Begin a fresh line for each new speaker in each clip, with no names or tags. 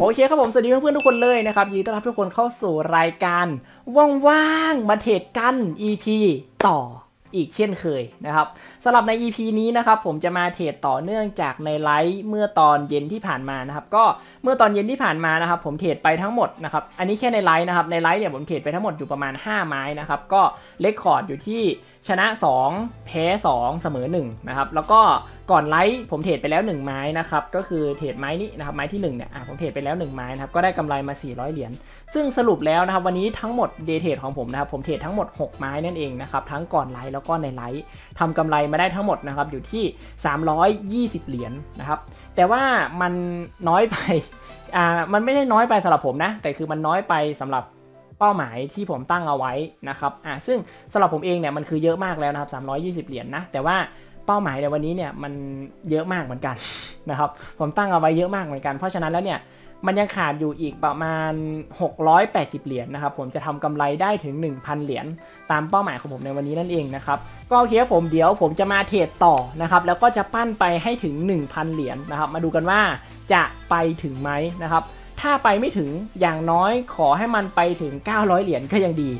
โอเคครับผมสวัสดีเพื่อนๆทุกคนเลยนะครับยินดีต้อนรับทุกคนเข้าสู่รายการว่างๆมาเทรดกัน EP ต่ออีกเช่นเคยนะครับสำหรับใน EP นี้นะครับผมจะมาเทรดต่อเนื่องจากในไลฟ์เมื่อตอนเย็นที่ผ่านมานะครับก็เมื่อตอนเย็นที่ผ่านมานะครับผมเทรดไปทั้งหมดนะครับอันนี้แค่ในไลฟ์นะครับในไลฟ์เนี่ยผมเทรดไปทั้งหมดอยู่ประมาณ 5 ไม้นะครับก็เลคคอร์ดอยู่ที่ชนะ 2 แพ้ 2 เสมอ1นะครับแล้วก็ ก่อนไลฟ์ผมเทรดไปแล้ว 1 ไม้นะครับก็คือเทรดไม้นี้นะครับไม้ที่1เนี่ยอะผมเทรดไปแล้ว 1 ไม้นะครับก็ได้กำไรมา 400 เหรียญซึ่งสรุปแล้วนะครับวันนี้ทั้งหมด day trade ของผมนะครับผมเทรดทั้งหมด 6 ไม้นั่นเองนะครับทั้งก่อนไลฟ์แล้วก็ในไลฟ์ทำกำไรมาได้ทั้งหมดนะครับอยู่ที่ 320 เหรียญนะครับแต่ว่ามันน้อยไปอ่ามันไม่ได้น้อยไปสำหรับผมนะแต่คือมันน้อยไปสำหรับเป้าหมายที่ผมตั้งเอาไว้นะครับอ่าซึ่งสำหรับผมเองเนี่ยมันคือเยอะมากแล้วนะครับ320 เหรียญนนะแต่ว่า เป้าหมายในวันนี้เนี่ยมันเยอะมากเหมือนกันนะครับผมตั้งเอาไว้เยอะมากเหมือนกัน เพราะฉะนั้นแล้วเนี่ยมันยังขาดอยู่อีกประมาณ 680 เหรียญนนะครับ ผมจะทำกำไรได้ถึง 1,000 เหรียญตามเป้าหมายของผมในวันนี้นั่นเองนะครับ ก็โอเคผมเดี๋ยวผมจะมาเทรดต่อนะครับ แล้วก็จะปั้นไปให้ถึง 1,000 เหรียญนะครับ มาดูกันว่าจะไปถึงไหมนะครับ ถ้าไปไม่ถึงอย่างน้อยขอให้มันไปถึง 900 เหรียญก็ยังดี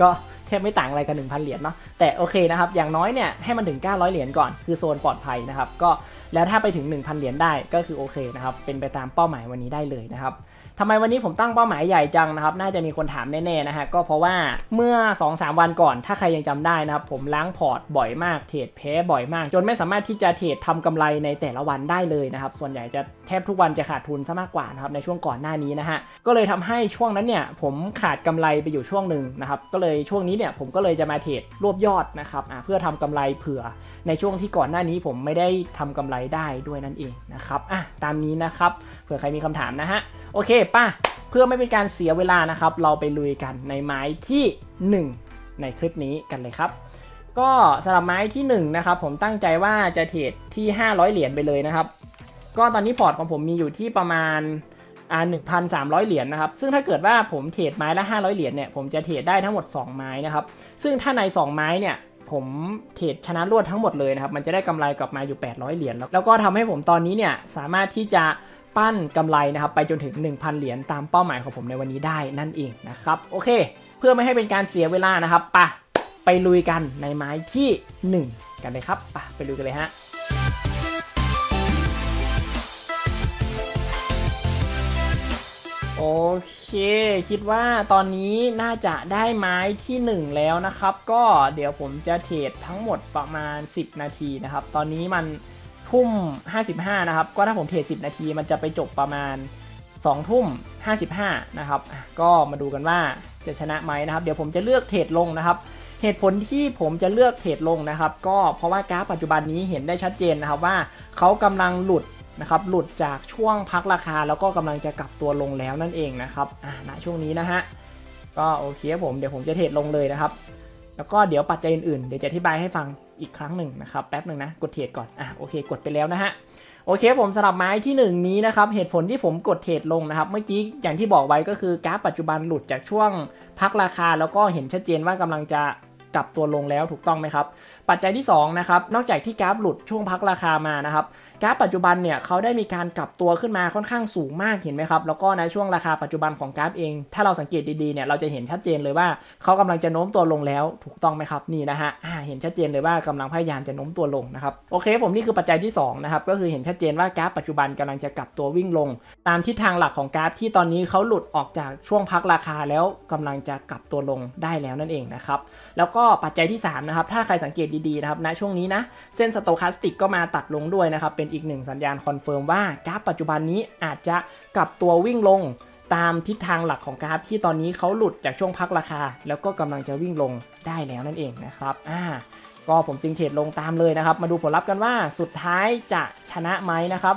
ก็ แทบไม่ต่างอะไรกัน1,000 เหรียญเนาะแต่โอเคนะครับอย่างน้อยเนี่ยให้มันถึง 900 เหรียญก่อนคือโซนปลอดภัยนะครับก็แล้วถ้าไปถึง 1,000 เหรียญได้ก็คือโอเคนะครับเป็นไปตามเป้าหมายวันนี้ได้เลยนะครับ ทำไมวันนี้ผมตั้งเป้าหมายใหญ่จังนะครับ น่าจะมีคนถามแน่ๆนะฮะ ก็เพราะว่าเมื่อ 2-3 วันก่อน ถ้าใครยังจำได้นะครับ ผมล้างพอร์ตบ่อยมาก เทรดแพ้บ่อยมาก จนไม่สามารถที่จะเทรดทำกำไรในแต่ละวันได้เลยนะครับ ส่วนใหญ่จะแทบทุกวันจะขาดทุนซะมากกว่านะครับในช่วงก่อนหน้านี้นะฮะ ก็เลยทำให้ช่วงนั้นเนี่ยผมขาดกำไรไปอยู่ช่วงหนึ่งนะครับ ก็เลยช่วงนี้เนี่ยผมก็เลยจะมาเทรดรวบยอดนะครับเพื่อทำกำไรเผื่อ ในช่วงที่ก่อนหน้านี้ผมไม่ได้ทำกำไรได้ด้วยนั่นเองนะครับอะตามนี้นะครับเผื่อใครมีคำถามนะฮะ โอเคป่ะ เพื่อไม่เป็นการเสียเวลานะครับ เราไปลุยกันในไม้ที่ 1 ในคลิปนี้กันเลยครับ ก็สำหรับไม้ที่1นะครับผมตั้งใจว่าจะเทรดที่ 500 เหรียญไปเลยนะครับ ก็ตอนนี้พอร์ตของผมมีอยู่ที่ประมาณอ่า1,300 เหรียญนะครับ ซึ่งถ้าเกิดว่าผมเทรดไม้ละ 500 เหรียญเนี่ย ผมจะเทรดได้ทั้งหมด 2 ไม้นะครับ ซึ่งถ้าใน 2 ไม้เนี่ยผมเทรดชนะรวดทั้งหมดเลยนะครับ มันจะได้กำไรกลับมาอยู่ 800 เหรียญแล้วก็ทำให้ผมตอนนี้เนี่ยสามารถที่จะ ปั้นกำไรนะครับไปจนถึง 1,000 เหรียญตามเป้าหมายของผมในวันนี้ได้นั่นเองนะครับโอเค เพื่อไม่ให้เป็นการเสียเวลานะครับปะไปลุยกันในไม้ที่ 1 กันเลยครับปะไปลุยกันเลยฮะโอเค คิดว่าตอนนี้น่าจะได้ไม้ที่ 1 แล้วนะครับ ก็เดี๋ยวผมจะเทรดทั้งหมดประมาณ 10 นาทีนะครับ ตอนนี้มัน ทุ่ม 55 นะครับ ก็ถ้าผมเทรด10 นาที มันจะไปจบประมาณ 2 ทุ่ม 55 นะครับ ก็มาดูกันว่าจะชนะไหมนะครับ เดี๋ยวผมจะเลือกเทรดลงนะครับ เหตุผลที่ผมจะเลือกเทรดลงนะครับ ก็เพราะว่ากราฟปัจจุบันนี้เห็นได้ชัดเจนนะครับว่าเขากำลังหลุดนะครับ หลุดจากช่วงพักราคาแล้วก็กำลังจะกลับตัวลงแล้วนั่นเองนะครับอ่าณช่วงนี้นะฮะ ก็โอเคผม เดี๋ยวผมจะเทรดลงเลยนะครับ แล้วก็เดี๋ยวปัจจัยอื่นๆ เดี๋ยวจะอธิบายให้ฟังอีกครั้งหนึ่งนะครับแป๊บหนึ่งนะ กดเทรดก่อนอะโอเค กดไปแล้วนะฮะโอเคผมสำหรับไม้ที่ 1 นี้นะครับเหตุผลที่ผมกดเทรดลงนะครับ เมื่อกี้อย่างที่บอกไว้ก็คือกราฟปัจจุบันหลุดจากช่วงพักราคา แล้วก็เห็นชัดเจนว่ากำลังจะกลับตัวลงแล้วถูกต้องไหมครับ ปัจจัยที่2นะครับนอกจากที่กราฟหลุดช่วงพักราคามานะครับ กราฟปัจจุบันเนี่ยเขาได้มีการกลับตัวขึ้นมาค่อนข้างสูงมากเห็นไหมครับ แล้วก็ในช่วงราคาปัจจุบันของกราฟเอง ถ้าเราสังเกตดีๆเนี่ยเราจะเห็นชัดเจนเลยว่าเขากำลังจะโน้มตัวลงแล้วถูกต้องไหมครับนี่นะฮะเห็นชัดเจนเลยว่ากำลังพยายามจะโน้มตัวลงนะครับโอเค ผมนี่คือปัจจัยที่2นะครับก็คือเห็นชัดเจนว่ากราฟปัจจุบันกำลังจะกลับตัววิ่งลง ตามทิศทางหลักของกราฟที่ตอนนี้เขาหลุดออกจากช่วงพักราคาแล้วกำลังจะกลับตัวลงได้แล้วนั่นเองนะครับแล้วก็ปัจจัยที่3นะครับถ้าใครสังเกตดีๆนะครับณช่วงนี้นะเส้น stochastic ก็มาตัดลงด้วยนะครับเป็นอีกหนึ่งสัญญาณคอนเฟิร์มว่ากราฟปัจจุบันนี้อาจจะกลับตัววิ่งลงตามทิศทางหลักของกราฟที่ตอนนี้เขาหลุดจากช่วงพักราคา แล้วก็กำลังจะวิ่งลงได้แล้วนั่นเองนะครับอ่าก็ผมจึงเทรดลงตามเลยนะครับ มาดูผลลัพธ์กันว่าสุดท้ายจะชนะไหมนะครับ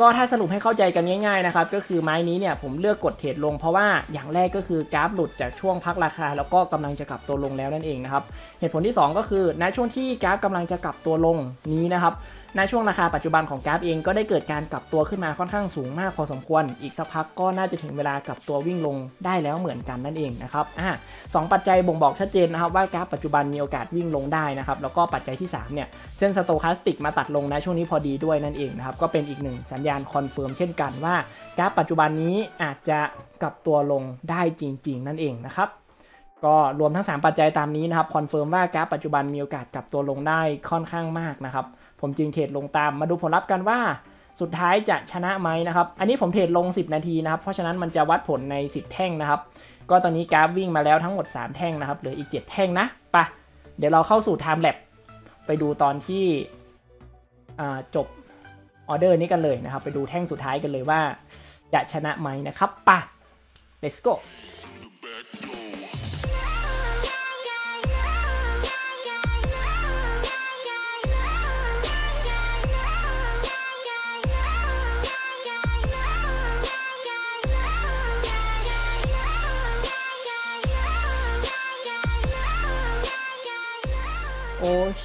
ก็ถ้าสรุปให้เข้าใจกันง่ายๆนะครับก็คือไม้นี้เนี่ยผมเลือกกดเทรดลงเพราะว่าอย่างแรกก็คือกราฟหลุดจากช่วงพักราคา แล้วก็กำลังจะกลับตัวลงแล้วนั่นเองนะครับเหตุผลที่ 2 ก็คือณช่วงที่กราฟกำลังจะกลับตัวลงนี้นะครับ ณช่วงราคาปัจจุบันของกราฟเองก็ได้เกิดการกลับตัวขึ้นมาค่อนข้างสูงมากพอสมควร อีกสักพักก็น่าจะถึงเวลากลับตัววิ่งลงได้แล้วเหมือนกันนั่นเองนะครับอ่าสองปัจจัยบ่งบอกชัดเจนนะครับว่ากราฟปัจจุบันมีโอกาสวิ่งลงได้นะครับแล้วก็ปัจจัยที่3เนี่ยเส้น stochastic มาตัดลงนะช่วงนี้พอดีด้วยนั่นเองนะครับก็เป็นอีกหนึ่งสัญญาณคอนเฟิร์มเช่นกันว่ากราฟปัจจุบันนี้อาจจะกลับตัวลงได้จริง ๆ นั่นเองนะครับก็รวมทั้ง 3 ปัจจัยตามนี้นะครับคอนเฟิร์มว่ากราฟปัจจุบันมีโอกาสกลับตัวลงได้ค่อนข้างมากนะครับ ผมจึงเทรดลงตามมาดูผลลัพธ์กันว่า สุดท้ายจะชนะไหมนะครับ อันนี้ผมเทรดลง 10 นาทีนะครับ เพราะฉะนั้นมันจะวัดผลใน 10 แท่งนะครับ ก็ตอนนี้กราฟวิ่งมาแล้วทั้งหมด 3 แท่งนะครับเหลืออีก 7 แท่งนะปะเดี๋ยวเราเข้าสู่ Time Lab ไปดูตอนที่จบออเดอร์นี้กันเลยนะครับ ไปดูแท่งสุดท้ายกันเลยว่า จะชนะไหมนะครับปะ let's go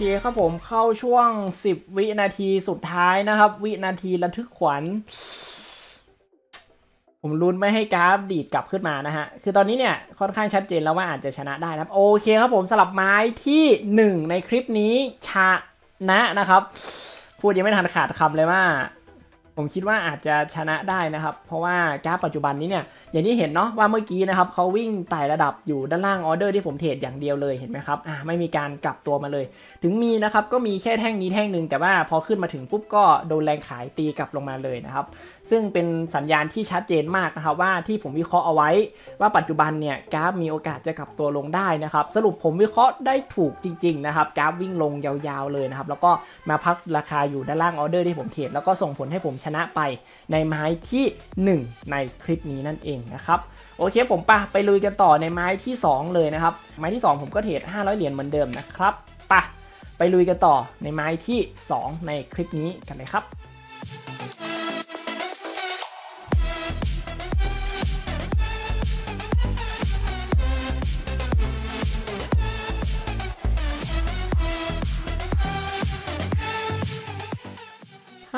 เคครับผมเข้าช่วง 10 วินาทีสุดท้ายนะครับ วินาทีระทึกขวัญ ผมลุ้นไม่ให้กราฟดีดกลับขึ้นมานะฮะ คือตอนนี้เนี่ยค่อนข้างชัดเจนแล้วว่าอาจจะชนะได้นะครับ โอเคครับผมสลับไม้ที่ 1 ในคลิปนี้ชนะนะครับ พูดยังไม่ทันขาดคำเลยว่า ผมคิดว่าอาจจะชนะได้นะครับ เพราะว่ากราฟปัจจุบันนี้เนี่ยอย่างที่เห็นเนาะว่าเมื่อกี้นะครับเขาวิ่งไต่ระดับอยู่ด้านล่างออเดอร์ที่ผมเทรดอย่างเดียวเลยเห็นไหมครับอ่าไม่มีการกลับตัวมาเลย ถึงมีนะครับก็มีแค่แท่งนี้แท่งหนึ่งแต่ว่าพอขึ้นมาถึงปุ๊บก็โดนแรงขายตีกลับลงมาเลยนะครับซึ่งเป็นสัญญาณที่ชัดเจนมากนะครับว่าที่ผมวิเคราะห์เอาไว้ ว่าปัจจุบันเนี่ยกราฟมีโอกาสจะกลับตัวลงได้นะครับสรุปผมวิเคราะห์ได้ถูกจริงๆนะครับกราฟวิ่งลงยาวๆเลยนะครับแล้วก็มาพักราคาอยู่ด้านล่างออเดอร์ที่ผมเทรดแล้วก็ส่งผลให้ผมชนะไปในไม้ที่ 1 ในคลิปนี้นั่นเองนะครับโอเคผมปะไปลุยกันต่อในไม้ที่ 2 เลยนะครับ ไม้ที่ 2 ผมก็เทรด500 เหรียญเหมือนเดิมนะครับปะไปลุยกันต่อในไม้ที่ 2 ในคลิปนี้กันเลยครับ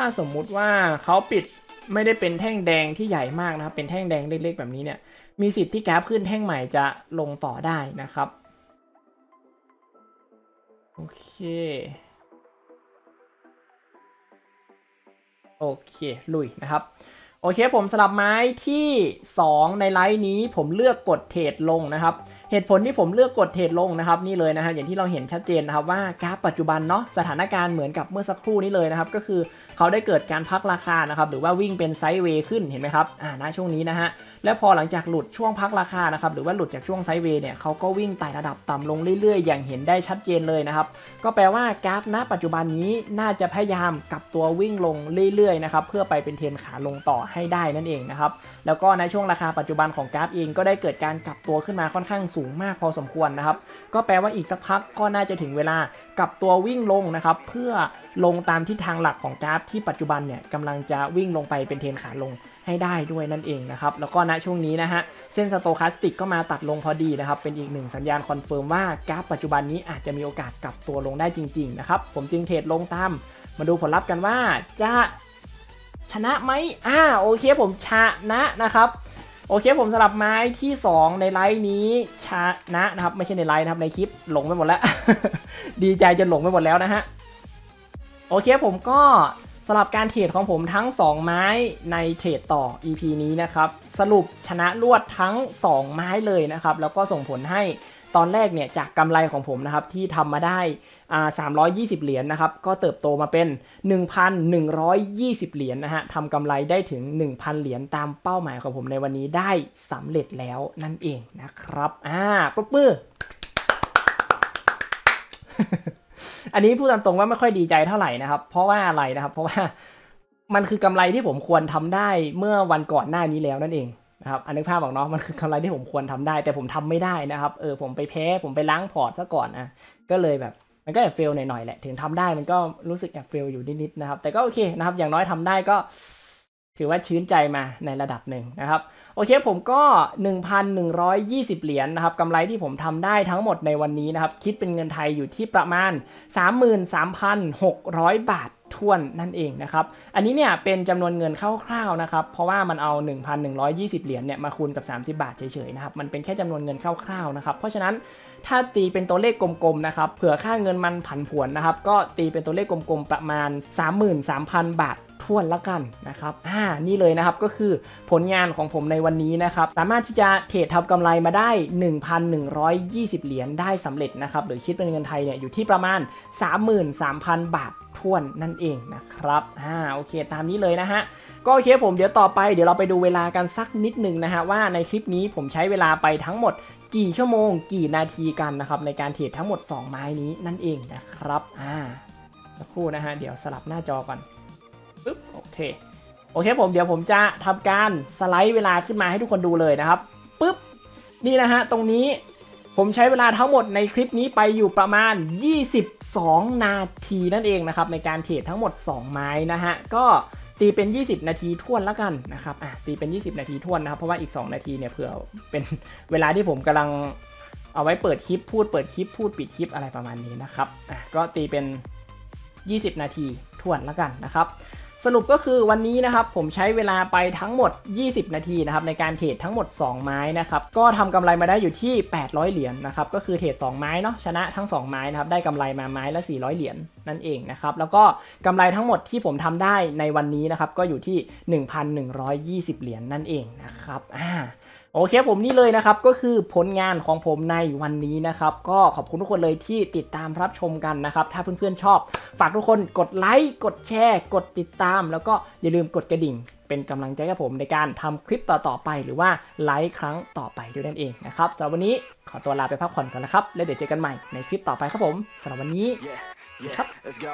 ถ้าสมมุติว่าเขาปิดไม่ได้เป็นแท่งแดงที่ใหญ่มากนะครับ เป็นแท่งแดงเล็กๆแบบนี้เนี่ย มีสิทธิ์ที่กราฟขึ้นแท่งใหม่จะลงต่อได้นะครับ โอเค โอเค ลุยนะครับโอเคผมสลับไม้ที่ 2 ในไลน์นี้ผมเลือกกดเทรดลงนะครับ เหตุผลที่ผมเลือกกดเทรดลงนะครับนี่เลยนะฮะอย่างที่เราเห็นชัดเจนนะครับว่ากราฟปัจจุบันเนาะสถานการณ์เหมือนกับเมื่อสักครู่นี้เลยนะครับก็คือเขาได้เกิดการพักราคานะครับหรือว่าวิ่งเป็นไซด์เวย์ขึ้นเห็นไหมครับอ่าณช่วงนี้นะฮะแล้วพอหลังจากหลุดช่วงพักราคานะครับหรือว่าหลุดจากช่วง sideway เนี่ยเขาก็วิ่งไต่ระดับต่ำลงเรื่อยๆ อย่างเห็นได้ชัดเจนเลยนะครับก็แปลว่ากราฟณ ปัจจุบันนี้น่าจะพยายามกลับตัววิ่งลงเรื่อยๆนะครับเพื่อไปเป็นเทรนด์ขาลงต่อให้ได้นั่นเองนะครับแล้วก็ในช่วงราคาปัจจุบันของกราฟเองก็ได้เกิดการกลับตัวขึ้นมาค่อนข้างสูงมากพอสมควรควรนะครับ ก็แปลว่าอีกสักพักก็น่าจะถึงเวลากลับตัววิ่งลงนะครับ เพื่อลงตามทิศทางหลักของกราฟที่ปัจจุบันเนี่ยกำลังจะวิ่งลงไปเป็นเทรนด์ขาลงให้ได้ด้วยนั่นเองนะครับ แล้วก็ณช่วงนี้นะฮะ เส้น stochastic ก็มาตัดลงพอดีนะครับ เป็นอีกหนึ่งสัญญาณคอนเฟิร์มว่ากราฟปัจจุบันนี้อาจจะมีโอกาสกลับตัวลงได้จริงๆนะครับ ผมจึงเทรดลงตาม มาดูผลลัพธ์กันว่าจะชนะไหมอ่าโอเคผมชนะนะครับ โอเคผมสรุปไม้ที่ 2 ในไลฟ์นี้ชนะนะครับ ไม่ใช่ในไลฟ์นะครับในคลิปหลงไปหมดแล้ว ดีใจจนหลงไปหมดแล้วนะฮะ โอเคผมก็สลับการเทรดของผมทั้ง 2 ไม้ในเทรดต่อ EP นี้นะครับ สรุปชนะรวดทั้ง 2 ไม้เลยนะครับ แล้วก็ส่งผลให้ ตอนแรกเนี่ยจากกำไรของผมนะครับที่ทำมาได้อ่า320 เหรียญนนะครับก็เติบโตมาเป็น 1,120 เหรียญนนะฮะทำกำไรได้ถึง 1,000 เหรียญตามเป้าหมายของผมในวันนี้ได้สำเร็จแล้วนั่นเองนะครับอ่าปุ๊บมืออันนี้พูดตามตรงว่าไม่ค่อยดีใจเท่าไหร่นะครับ เพราะว่าอะไรนะครับ เพราะว่ามันคือกำไรที่ผมควรทำได้เมื่อวันก่อนหน้านี้แล้วนั่นเอง นะครับอันนึกภาพบอกเนาะมันคือกำไรที่ผมควรทำได้ แต่ผมทำไม่ได้นะครับเออผมไปแพ้ผมไปล้างพอร์ตซะก่อนนะก็เลยแบบมันก็แอบเฟลหน่อยๆแหละถึงทำได้มันก็รู้สึกแอบเฟลอยู่นิดๆนะครับ แต่ก็โอเคนะครับ อย่างน้อยทำได้ก็ ถือว่าชื้นใจมาในระดับหนึ่งนะครับ โอเคผมก็ 1,120 เหรียญนนะครับกำไรที่ผมทำได้ทั้งหมดในวันนี้นะครับ คิดเป็นเงินไทยอยู่ที่ประมาณ 33,600 บาท ท่วนนั่นเองนะครับ อันนี้เนี่ยเป็นจำนวนเงินคร่าวๆนะครับ เพราะว่ามันเอา 1,120 เหรียญเนี่ยมาคูณกับ 30 บาทเฉยๆนะครับ มันเป็นแค่จำนวนเงินคร่าวๆนะครับ เพราะฉะนั้นถ้าตีเป็นตัวเลขกลมๆนะครับ เผื่อค่าเงินมันผันผวนนะครับ ก็ตีเป็นตัวเลขกลมๆประมาณ 33,000 บาททวนละกันนะครับอ่านี่เลยนะครับก็คือผลงานของผมในวันนี้นะครับ สามารถที่จะเทรดทำกำไรมาได้ 1,120 เหรียญได้สำเร็จนะครับ หรือคิดเป็นเงินไทยเนี่ยอยู่ที่ประมาณ 33,000 บาท ทวนนั่นเองนะครับอ่าโอเคตามนี้เลยนะฮะก็โอเคผมเดี๋ยวต่อไปเดี๋ยวเราไปดูเวลากันสักนิดหนึ่งนะฮะว่าในคลิปนี้ผมใช้เวลาไปทั้งหมดกี่ชั่วโมง กี่นาทีกันนะครับในการเทรดทั้งหมด 2 ไม้นี้นั่นเองนะครับอ่าสักครู่นะฮะเดี๋ยวสลับหน้าจอก่อนปึ๊บโอเคโอเคผมเดี๋ยวผมจะทำการสไลด์เวลาขึ้นมาให้ทุกคนดูเลยนะครับปึ๊บนี่นะฮะตรงนี้ ผมใช้เวลาทั้งหมดในคลิปนี้ไปอยู่ประมาณ 22 นาทีนั่นเองนะครับในการเทรดทั้งหมด 2 ไม้นะฮะก็ตีเป็น 20 นาทีท่วนแล้วกันนะครับอะตีเป็น 20 นาทีท่วนนะครับเพราะว่าอีก 2 นาทีเนี่ยเผื่อเป็นเวลาที่ผมกำลังเอาไว้เปิดคลิปพูดเปิดคลิปพูดปิดคลิปอะไรประมาณนี้นะครับอะก็ตีเป็น 20 นาทีท่วนแล้วกันนะครับ สรุปก็คือวันนี้นะครับผมใช้เวลาไปทั้งหมด 20 นาทีนะครับในการเทรดทั้งหมด 2 ไม้นะครับก็ทำกำไรมาได้อยู่ที่ 800 เหรียญนนะครับก็คือเทรด2ไม้เนาะชนะทั้ง 2 ไม้นะครับได้กำไรมาไม้ละ 400 เหรียญนั่นเองนะครับ แล้วก็กำไรทั้งหมดที่ผมทำได้ในวันนี้นะครับ ก็อยู่ที่ 1,120 เหรียญนั่นเองนะครับอ่าโอเคผมนี่เลยนะครับก็คือผลงานของผมในวันนี้นะครับ ก็ขอบคุณทุกคนเลยที่ติดตามรับชมกันนะครับ ถ้าเพื่อนๆชอบ ฝากทุกคนกดไลค์กดแชร์ กดติดตาม แล้วก็อย่าลืมกดกระดิ่ง เป็นกำลังใจกับผมในการทำคลิปต่อๆไป หรือว่าไลค์ครั้งต่อไปด้วยนั่นเองนะครับสำหรับวันนี้ขอตัวลาไปพักผ่อนก่อนนะครับ แล้วเดี๋ยวเจอกันใหม่ในคลิปต่อไปครับผมสำหรับวันนี้
Yeah, yeah, let's go.